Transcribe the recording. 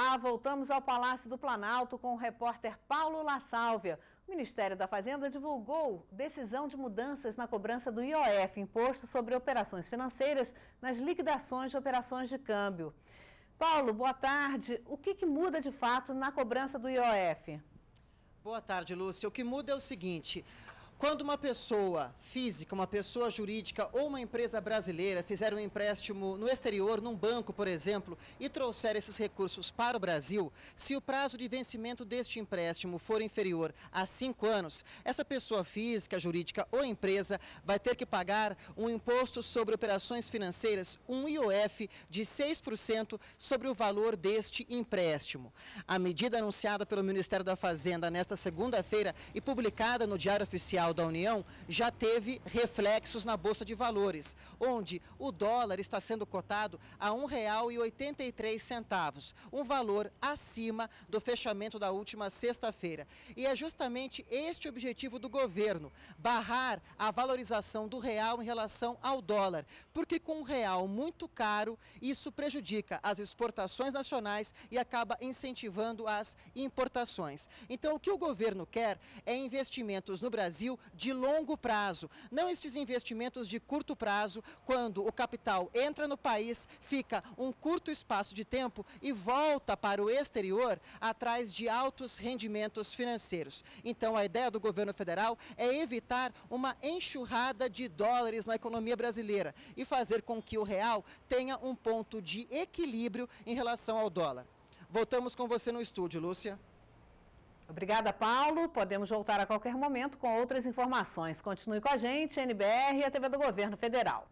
Olá, voltamos ao Palácio do Planalto com o repórter Paulo La Sálvia. O Ministério da Fazenda divulgou decisão de mudanças na cobrança do IOF, Imposto sobre Operações Financeiras, nas liquidações de operações de câmbio. Paulo, boa tarde. O que, que muda de fato na cobrança do IOF? Boa tarde, Lúcia. O que muda é o seguinte: quando uma pessoa física, uma pessoa jurídica ou uma empresa brasileira fizer um empréstimo no exterior, num banco, por exemplo, e trouxer esses recursos para o Brasil, se o prazo de vencimento deste empréstimo for inferior a cinco anos, essa pessoa física, jurídica ou empresa vai ter que pagar um imposto sobre operações financeiras, um IOF, de 6% sobre o valor deste empréstimo. A medida anunciada pelo Ministério da Fazenda nesta segunda-feira e publicada no Diário Oficial da União já teve reflexos na Bolsa de Valores, onde o dólar está sendo cotado a R$ 1,83, um valor acima do fechamento da última sexta-feira. E é justamente este o objetivo do governo, barrar a valorização do real em relação ao dólar, porque com o real muito caro, isso prejudica as exportações nacionais e acaba incentivando as importações. Então, o que o governo quer é investimentos no Brasil de longo prazo, não estes investimentos de curto prazo, quando o capital entra no país, fica um curto espaço de tempo e volta para o exterior atrás de altos rendimentos financeiros. Então, a ideia do governo federal é evitar uma enxurrada de dólares na economia brasileira e fazer com que o real tenha um ponto de equilíbrio em relação ao dólar. Voltamos com você no estúdio, Lúcia. Obrigada, Paulo. Podemos voltar a qualquer momento com outras informações. Continue com a gente, NBR e a TV do Governo Federal.